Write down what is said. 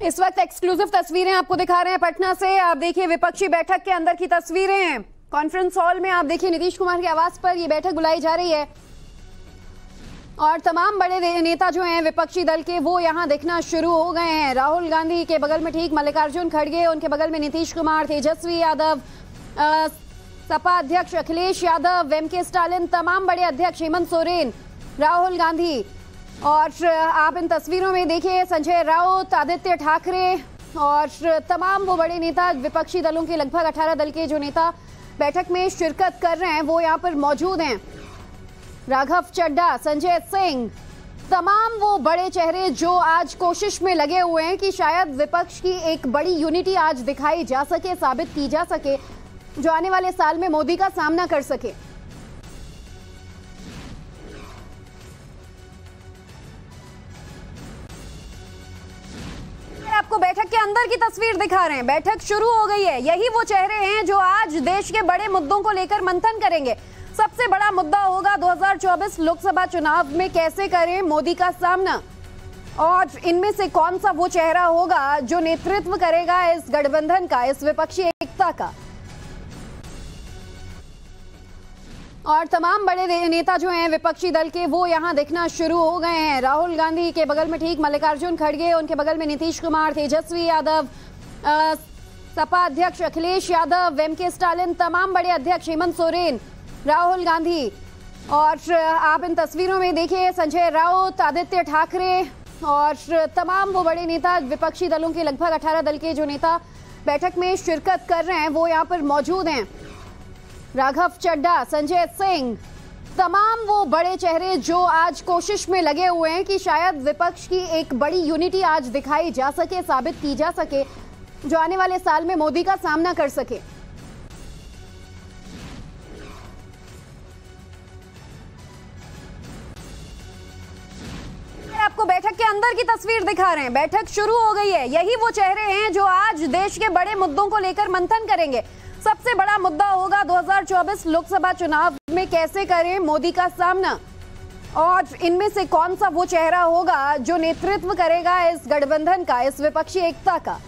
इस वक्त एक्सक्लूसिव तस्वीरें आपको दिखा रहे हैं पटना से। आप देखिए विपक्षी बैठक के अंदर की तस्वीरें। हैं कॉन्फ्रेंस हॉल में आप देखिए नीतीश कुमार की आवाज़ पर ये बैठक बुलाई जा रही है। और तमाम बड़े नेता जो हैं विपक्षी दल के, वो यहाँ दिखना शुरू हो गए हैं। राहुल गांधी के बगल में ठीक मल्लिकार्जुन खड़गे, उनके बगल में नीतीश कुमार, तेजस्वी यादव सपा अध्यक्ष अखिलेश यादव, एम के स्टालिन, तमाम बड़े अध्यक्ष हेमंत सोरेन, राहुल गांधी। और आप इन तस्वीरों में देखिए, संजय राउत, आदित्य ठाकरे और तमाम वो बड़े नेता विपक्षी दलों के लगभग 18 दल के जो नेता बैठक में शिरकत कर रहे हैं, वो यहाँ पर मौजूद हैं। राघव चड्डा संजय सिंह, तमाम वो बड़े चेहरे जो आज कोशिश में लगे हुए हैं कि शायद विपक्ष की एक बड़ी यूनिटी आज दिखाई जा सके, साबित की जा सके, जो आने वाले साल में मोदी का सामना कर सके। आपको बैठक के अंदर की तस्वीर दिखा रहे हैं। बैठक शुरू हो गई है। यही वो चेहरे हैं जो आज देश के बड़े मुद्दों को लेकर मंथन करेंगे। सबसे बड़ा मुद्दा होगा 2024 लोकसभा चुनाव में कैसे करें मोदी का सामना। और इनमें से कौन सा वो चेहरा होगा जो नेतृत्व करेगा इस गठबंधन का, इस विपक्षी एकता का? और तमाम बड़े नेता जो हैं विपक्षी दल के, वो यहाँ दिखना शुरू हो गए हैं। राहुल गांधी के बगल में ठीक मल्लिकार्जुन खड़गे, उनके बगल में नीतीश कुमार, तेजस्वी यादव सपा अध्यक्ष अखिलेश यादव, एम के स्टालिन, तमाम बड़े अध्यक्ष हेमंत सोरेन, राहुल गांधी। और आप इन तस्वीरों में देखिए, संजय राउत, आदित्य ठाकरे और तमाम वो बड़े नेता विपक्षी दलों के, लगभग 18 दल के जो नेता बैठक में शिरकत कर रहे हैं, वो यहाँ पर मौजूद हैं। राघव चड्डा संजय सिंह, तमाम वो बड़े चेहरे जो आज कोशिश में लगे हुए हैं कि शायद विपक्ष की एक बड़ी यूनिटी आज दिखाई जा सके, साबित की जा सके, जो आने वाले साल में मोदी का सामना कर सके। आपको बैठक के अंदर की तस्वीर दिखा रहे हैं। बैठक शुरू हो गई है। यही वो चेहरे हैं जो आज देश के बड़े मुद्दों को लेकर मंथन करेंगे। सबसे बड़ा मुद्दा होगा 2024 लोकसभा चुनाव में कैसे करें मोदी का सामना? और इनमें से कौन सा वो चेहरा होगा जो नेतृत्व करेगा इस गठबंधन का, इस विपक्षी एकता का?